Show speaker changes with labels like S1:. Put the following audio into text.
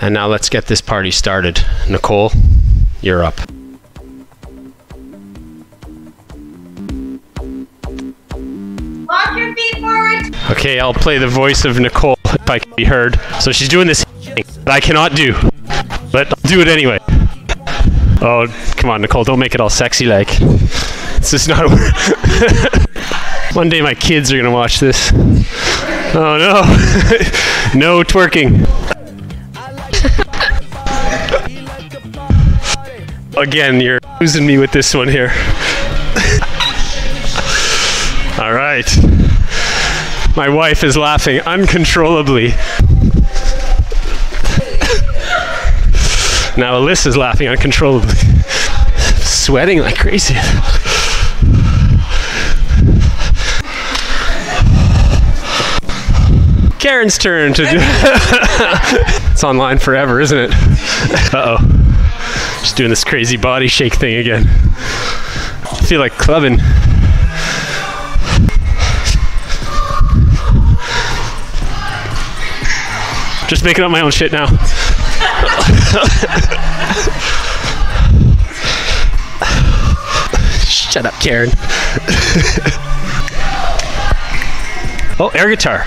S1: And now let's get this party started. Nicole, you're up.
S2: Walk your feet forward.
S1: Okay, I'll play the voice of Nicole if I can be heard. So she's doing this thing that I cannot do, but I'll do it anyway. Oh, come on, Nicole, don't make it all sexy like. It's just not. One day my kids are gonna watch this. Oh no, no twerking. Again, you're losing me with this one here. All right. My wife is laughing uncontrollably. now Alyssa's laughing uncontrollably. Sweating like crazy. Karen's turn to do. it's online forever, isn't it? Uh oh. Just doing this crazy body shake thing again. I feel like clubbing. Just making up my own shit now. Shut up, Karen. oh, air guitar.